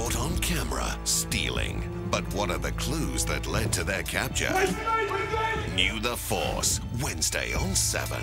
caught on camera stealing. But what are the clues that led to their capture? New The Force, Wednesday on 7.